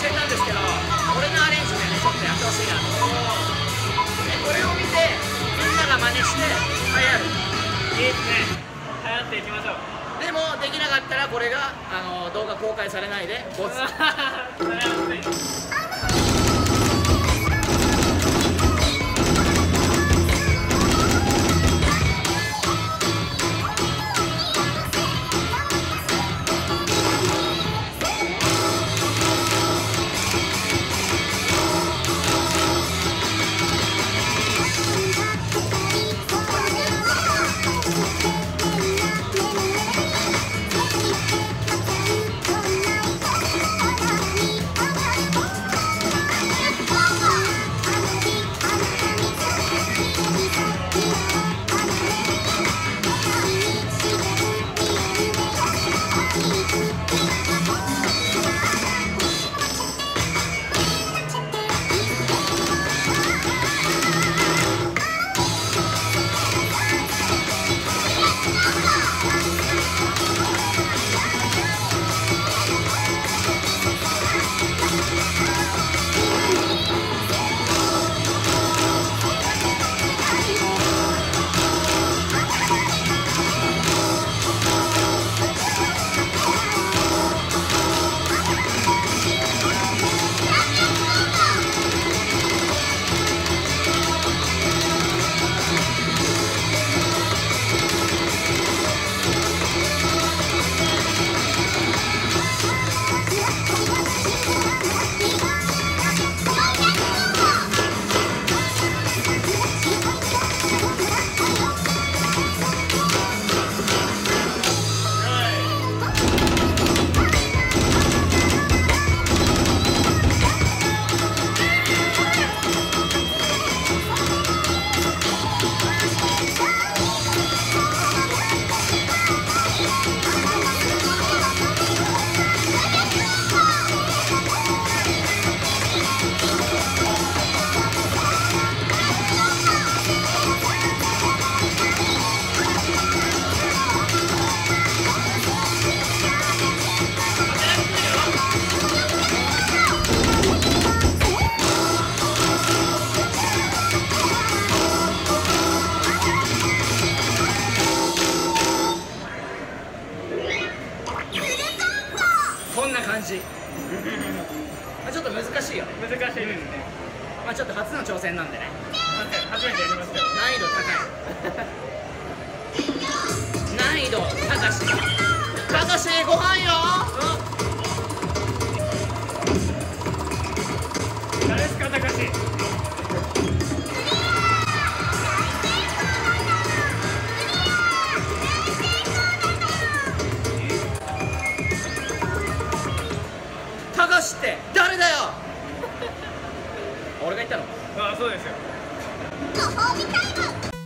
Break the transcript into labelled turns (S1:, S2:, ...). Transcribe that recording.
S1: してたんですけど俺のアレンジでねちょっとやってほしいなと
S2: こ
S1: れを見てみんなが真似して流行る。
S2: いいですね流行っていきましょう。
S1: でもできなかったらこれがあの動画公開されないでボツ。こんな感じ。まあちょっと難しいよ。
S2: 難しいですね。
S1: まあちょっと初の挑戦なんでね。
S2: 初めてやりましたよ。
S1: 難易度高い。難易度高し。たかしご飯たかしって誰だよ？俺が言ったの？
S2: あそうですよ。ご褒美タイム